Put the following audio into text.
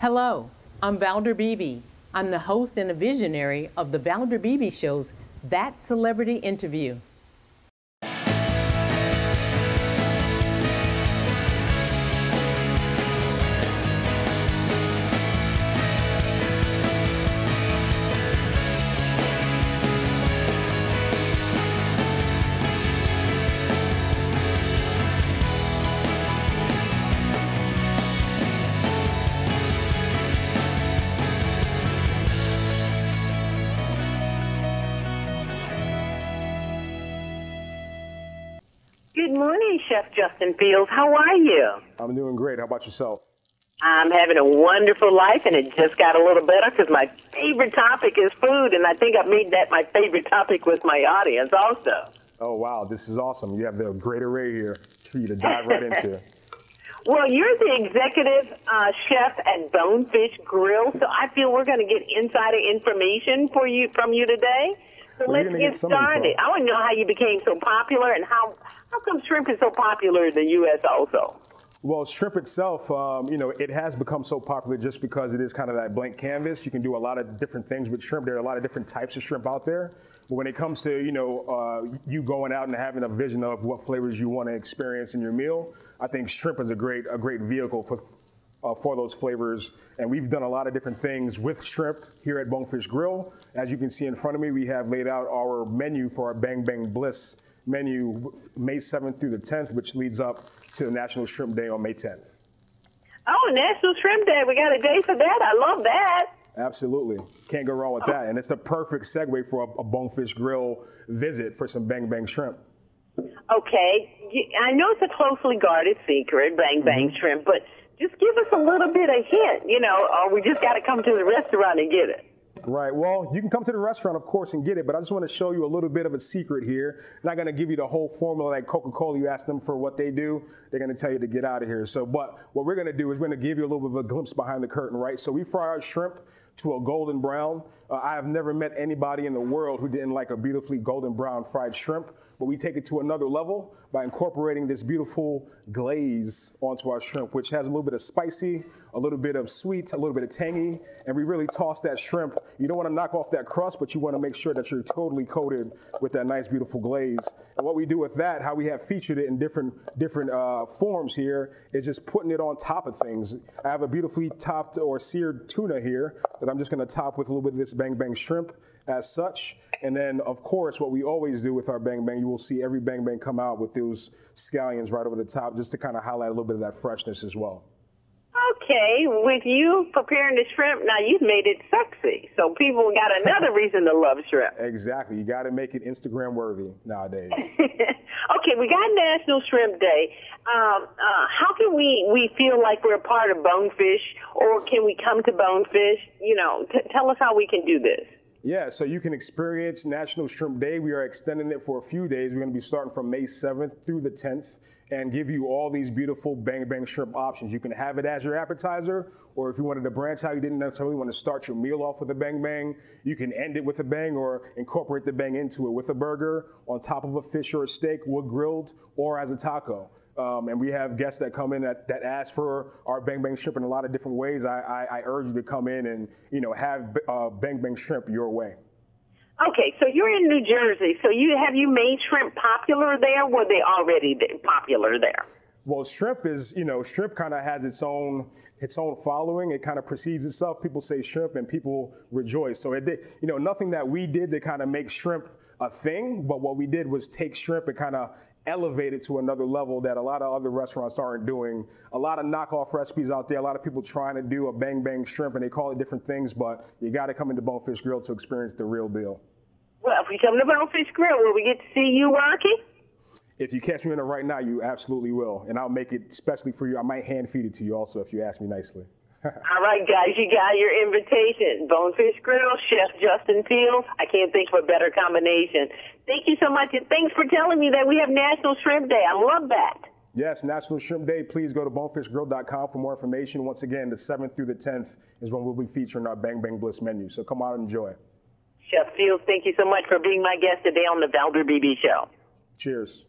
Hello, I'm Valder Beebe. I'm the host and a visionary of the Valder Beebe Show's That Celebrity Interview. Good morning, Chef Justin Fields. How are you? I'm doing great. How about yourself? I'm having a wonderful life, and it just got a little better because my favorite topic is food, and I think I've made that my favorite topic with my audience also. Oh, wow. This is awesome. You have the great array here for you to dive right into. Well, you're the executive uh, chef at Bonefish Grill, so I feel we're going to get insider information for you from you today. So let's get get started. I want to know how you became so popular and how how come shrimp is so popular in the U.S. also. Well, shrimp itself, um, you know, it has become so popular just because it is kind of that blank canvas. You can do a lot of different things with shrimp. There are a lot of different types of shrimp out there. But when it comes to, you know, uh, you going out and having a vision of what flavors you want to experience in your meal, I think shrimp is a great, a great vehicle for, uh, for those flavors. And we've done a lot of different things with shrimp here at Bonefish Grill. As you can see in front of me, we have laid out our menu for our Bang Bang Bliss menu May 7th through the 10th, which leads up to the National Shrimp Day on May 10th. Oh, National Shrimp Day. We got a day for that. I love that. Absolutely. Can't go wrong with that. And it's the perfect segue for a, a Bonefish Grill visit for some Bang Bang Shrimp. Okay. I know it's a closely guarded secret, Bang Bang Mm-hmm. Shrimp, but just give us a little bit of hint, you know, or we just got to come to the restaurant and get it. Right. Well, you can come to the restaurant, of course, and get it, but I just want to show you a little bit of a secret here. not going to give you the whole formula like Coca Cola. You ask them for what they do, they're going to tell you to get out of here. So, but what we're going to do is we're going to give you a little bit of a glimpse behind the curtain, right? So, we fry our shrimp to a golden brown. Uh, I have never met anybody in the world who didn't like a beautifully golden brown fried shrimp, but we take it to another level by incorporating this beautiful glaze onto our shrimp, which has a little bit of spicy, a little bit of sweet, a little bit of tangy, and we really toss that shrimp. You don't want to knock off that crust, but you want to make sure that you're totally coated with that nice, beautiful glaze. And what we do with that, how we have featured it in different different uh, forms here, is just putting it on top of things. I have a beautifully topped or seared tuna here that I'm just going to top with a little bit of this bang bang shrimp as such. And then, of course, what we always do with our bang bang, you will see every bang bang come out with those scallions right over the top, just to kind of highlight a little bit of that freshness as well. Okay, with you preparing the shrimp, now you've made it sexy. So people got another reason to love shrimp. Exactly. You got to make it Instagram worthy nowadays. okay, we got National Shrimp Day. Um, uh, how can we, we feel like we're a part of Bonefish, or can we come to Bonefish? You know, t- tell us how we can do this. Yeah, so you can experience National Shrimp Day. We are extending it for a few days. We're going to be starting from May 7th through the 10th and give you all these beautiful bang bang shrimp options. You can have it as your appetizer, or if you wanted to branch out, you didn't necessarily want to start your meal off with a bang bang, you can end it with a bang or incorporate the bang into it with a burger, on top of a fish or a steak, wood grilled, or as a taco. Um, and we have guests that come in that, that ask for our bang bang shrimp in a lot of different ways. I, I, I urge you to come in and you know have uh, bang bang shrimp your way. Okay, so you're in New Jersey. So you have you made shrimp popular there? Were they already popular there? Well, shrimp is, you know, shrimp kind of has its own its own following. It kind of precedes itself. People say shrimp and people rejoice. So it did, you know, nothing that we did to kind of make shrimp a thing, but what we did was take shrimp and kind of elevate it to another level that a lot of other restaurants aren't doing. A lot of knockoff recipes out there, a lot of people trying to do a bang bang shrimp and they call it different things, but you got to come into Bonefish Grill to experience the real deal. Well, if we come to Bonefish Grill, will we get to see you working? If you catch me in it right now, you absolutely will. And I'll make it specially for you. I might hand feed it to you also if you ask me nicely. All right, guys, you got your invitation. Bonefish Grill, Chef Justin Fields. I can't think of a better combination. Thank you so much, and thanks for telling me that we have National Shrimp Day. I love that. Yes, National Shrimp Day. Please go to bonefishgrill.com for more information. Once again, the 7th through the 10th is when we'll be featuring our Bang Bang Bliss menu. So come out and enjoy. Chef Fields, thank you so much for being my guest today on the Valder Beebe Show. Cheers.